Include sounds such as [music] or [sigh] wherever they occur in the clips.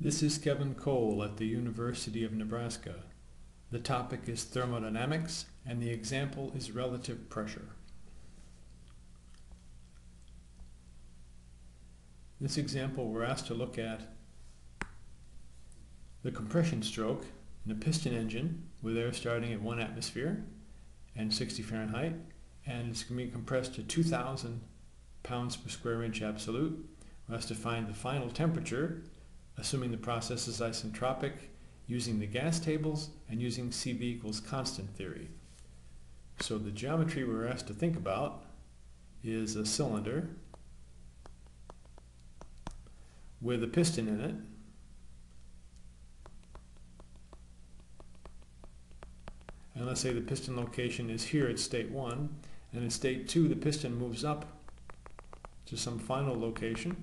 This is Kevin Cole at the University of Nebraska. The topic is thermodynamics and the example is relative pressure. This example we're asked to look at the compression stroke in a piston engine with air starting at 1 atmosphere and 60 Fahrenheit and it's going to be compressed to 2,000 pounds per square inch absolute. We're asked to find the final temperature assuming the process is isentropic using the gas tables and using CV equals constant theory. So the geometry we're asked to think about is a cylinder with a piston in it and let's say the piston location is here at state 1 and in state 2 the piston moves up to some final location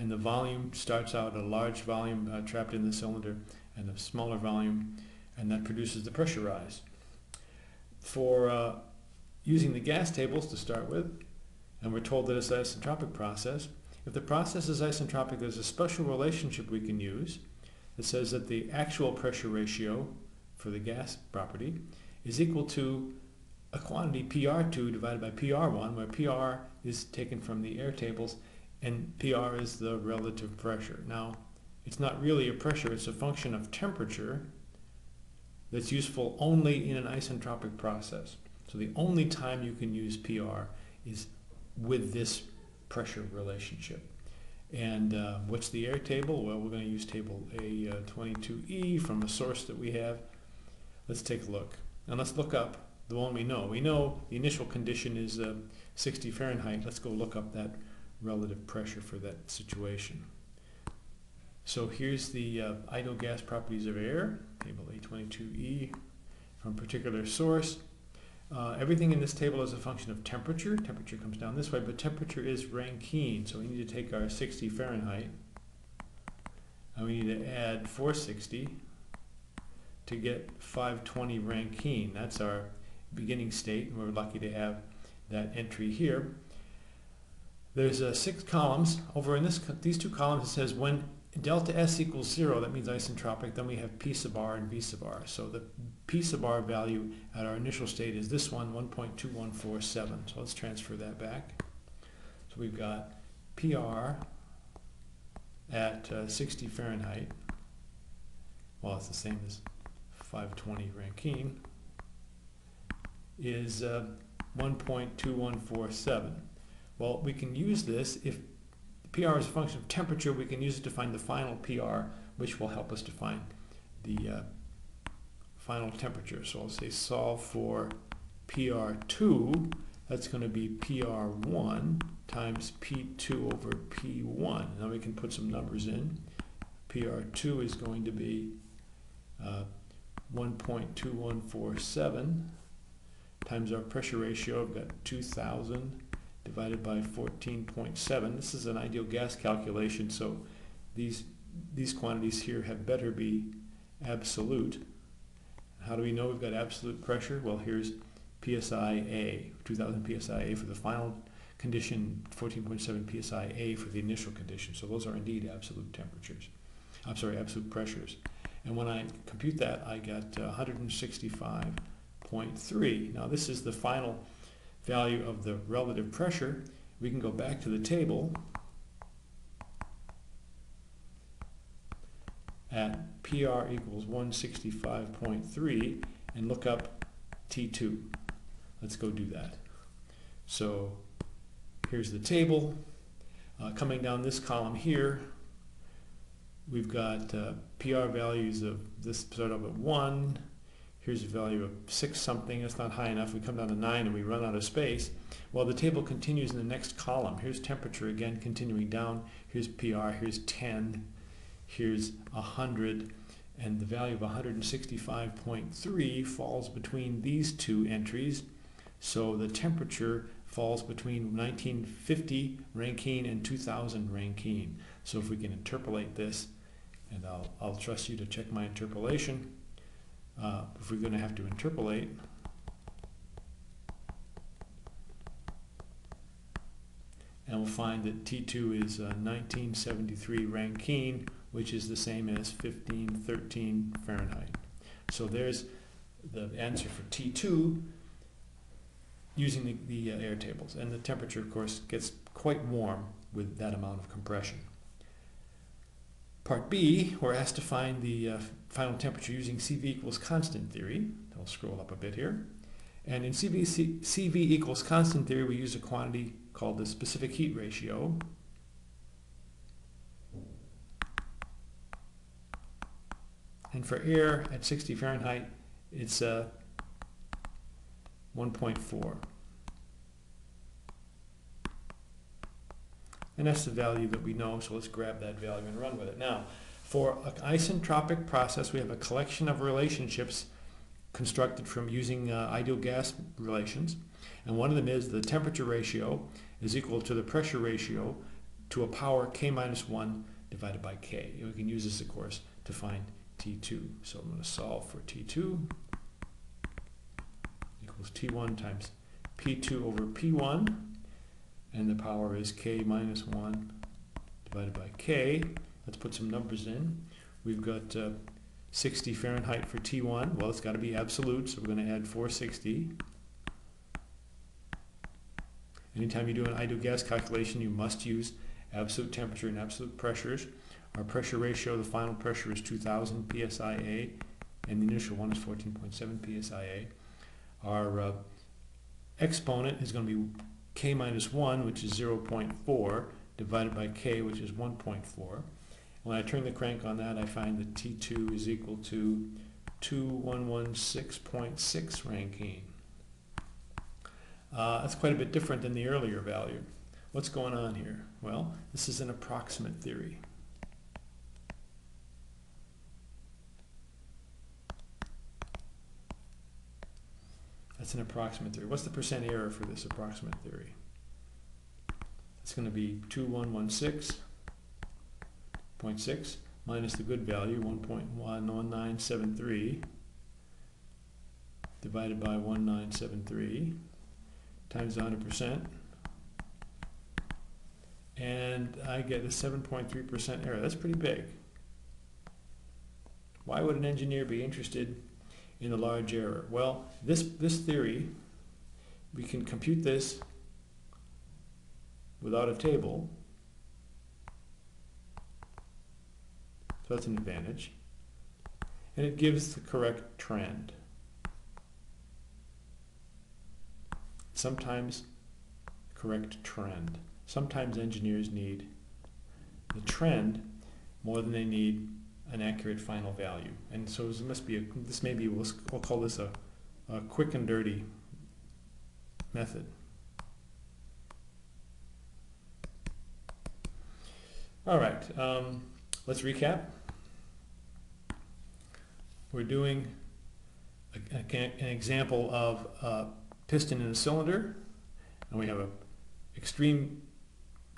and the volume starts out a large volume uh, trapped in the cylinder and a smaller volume and that produces the pressure rise. For uh, using the gas tables to start with and we're told that it's an isentropic process if the process is isentropic there's a special relationship we can use that says that the actual pressure ratio for the gas property is equal to a quantity PR2 divided by PR1 where PR is taken from the air tables and PR is the relative pressure. Now, it's not really a pressure, it's a function of temperature that's useful only in an isentropic process. So the only time you can use PR is with this pressure relationship. And uh, what's the air table? Well, we're going to use table A22E from a source that we have. Let's take a look. And let's look up the one we know. We know the initial condition is uh, 60 Fahrenheit. Let's go look up that relative pressure for that situation. So here's the uh, ideal gas properties of air, table A22E from particular source. Uh, everything in this table is a function of temperature. Temperature comes down this way, but temperature is Rankine, so we need to take our 60 Fahrenheit and we need to add 460 to get 520 Rankine. That's our beginning state, and we're lucky to have that entry here. There's uh, six columns. Over in this, these two columns, it says when delta S equals zero, that means isentropic, then we have P sub R and V sub R. So the P sub R value at our initial state is this one, 1.2147. So let's transfer that back. So we've got PR at uh, 60 Fahrenheit. Well, it's the same as 520 Rankine, is uh, 1.2147. Well, we can use this if PR is a function of temperature, we can use it to find the final PR, which will help us to find the uh, final temperature. So I'll say solve for PR2, that's going to be PR1 times P2 over P1. Now we can put some numbers in. PR2 is going to be uh, 1.2147 times our pressure ratio, I've got 2,000 divided by 14.7. This is an ideal gas calculation, so these, these quantities here had better be absolute. How do we know we've got absolute pressure? Well, here's PSI-A, 2000 PSI-A for the final condition, 14.7 PSI-A for the initial condition. So those are indeed absolute temperatures. I'm sorry, absolute pressures. And when I compute that, I got uh, 165.3. Now this is the final value of the relative pressure, we can go back to the table at PR equals 165.3 and look up T2. Let's go do that. So here's the table. Uh, coming down this column here, we've got uh, PR values of this start up at 1, here's a value of 6 something, it's not high enough, we come down to 9 and we run out of space. Well, the table continues in the next column. Here's temperature again continuing down, here's PR, here's 10, here's 100, and the value of 165.3 falls between these two entries. So the temperature falls between 1950 Rankine and 2000 Rankine. So if we can interpolate this, and I'll, I'll trust you to check my interpolation, uh, if we're going to have to interpolate, and we'll find that T2 is uh, 1973 Rankine, which is the same as 1513 Fahrenheit. So there's the answer for T2 using the, the uh, air tables. And the temperature, of course, gets quite warm with that amount of compression. Part B, we're asked to find the uh, final temperature using CV equals constant theory. I'll scroll up a bit here. And in CV, CV equals constant theory, we use a quantity called the specific heat ratio. And for air at 60 Fahrenheit, it's uh, 1.4. And that's the value that we know, so let's grab that value and run with it. Now, for an isentropic process, we have a collection of relationships constructed from using uh, ideal gas relations. And one of them is the temperature ratio is equal to the pressure ratio to a power k minus 1 divided by k. And we can use this, of course, to find T2. So I'm going to solve for T2 equals T1 times P2 over P1 and the power is k minus 1 divided by k. Let's put some numbers in. We've got uh, 60 Fahrenheit for T1. Well, it's got to be absolute, so we're going to add 460. Anytime you do an ideal gas calculation, you must use absolute temperature and absolute pressures. Our pressure ratio, the final pressure is 2000 psia, and the initial one is 14.7 psia. Our uh, exponent is going to be k minus 1, which is 0.4, divided by k, which is 1.4. When I turn the crank on that, I find that T2 is equal to 2116.6 Rankine. Uh, that's quite a bit different than the earlier value. What's going on here? Well, this is an approximate theory. That's an approximate theory. What's the percent error for this approximate theory? It's going to be 2116.6 minus the good value, 1.1973 divided by 1973 times 100%. And I get a 7.3% error. That's pretty big. Why would an engineer be interested in a large error? Well, this, this theory, we can compute this without a table. So that's an advantage. And it gives the correct trend. Sometimes correct trend. Sometimes engineers need the trend more than they need an accurate final value. And so this must be a, this may be we'll, we'll call this a, a quick and dirty method. All right, um, let's recap. We're doing a, a, an example of a piston in a cylinder, and we have an extreme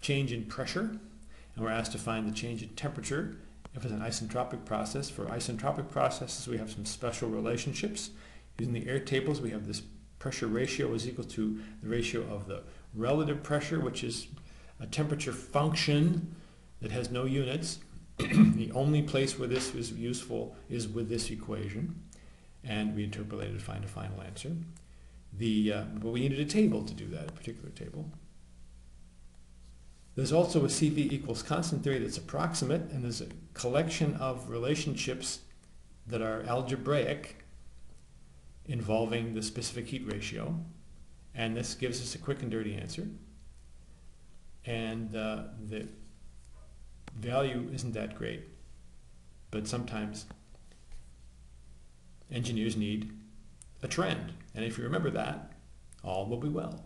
change in pressure, and we're asked to find the change in temperature if it's an isentropic process. For isentropic processes, we have some special relationships. Using the air tables, we have this pressure ratio is equal to the ratio of the relative pressure, which is a temperature function that has no units. [clears throat] the only place where this is useful is with this equation. And we interpolated to find a final answer. The, uh, but we needed a table to do that, a particular table. There's also a CV equals constant theory that's approximate, and there's a collection of relationships that are algebraic involving the specific heat ratio. And this gives us a quick and dirty answer. And uh, the value isn't that great, but sometimes engineers need a trend. And if you remember that, all will be well.